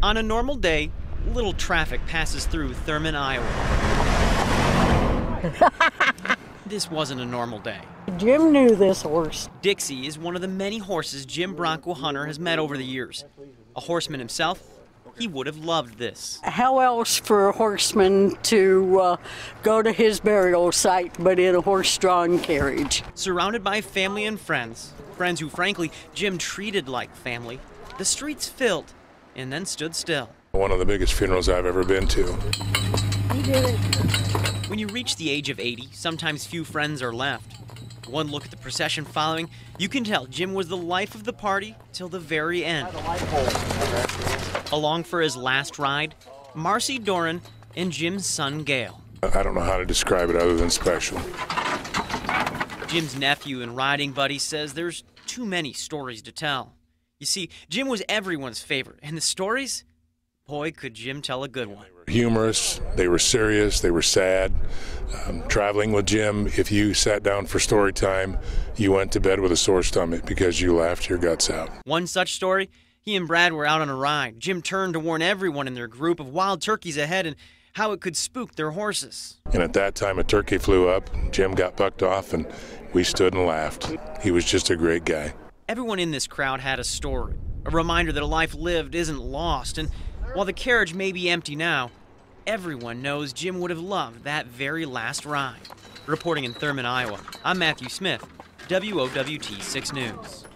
On a normal day, little traffic passes through Thurman, Iowa. this wasn't a normal day. Jim knew this horse. Dixie is one of the many horses Jim Bronco Hunter has met over the years. A horseman himself, he would have loved this. How else for a horseman to uh, go to his burial site but in a horse drawn carriage? Surrounded by family and friends, friends who, frankly, Jim treated like family, the streets filled and then stood still. One of the biggest funerals I've ever been to. He did it. When you reach the age of 80, sometimes few friends are left. One look at the procession following, you can tell Jim was the life of the party till the very end. Along for his last ride, Marcy Doran and Jim's son Gail. I don't know how to describe it other than special. Jim's nephew and riding buddy says there's too many stories to tell. You see, Jim was everyone's favorite, and the stories, boy, could Jim tell a good one. Humorous, they were serious, they were sad. Um, traveling with Jim, if you sat down for story time, you went to bed with a sore stomach because you laughed your guts out. One such story, he and Brad were out on a ride. Jim turned to warn everyone in their group of wild turkeys ahead and how it could spook their horses. And at that time, a turkey flew up, Jim got bucked off, and we stood and laughed. He was just a great guy. Everyone in this crowd had a story, a reminder that a life lived isn't lost, and while the carriage may be empty now, everyone knows Jim would have loved that very last ride. Reporting in Thurman, Iowa, I'm Matthew Smith, WOWT 6 News.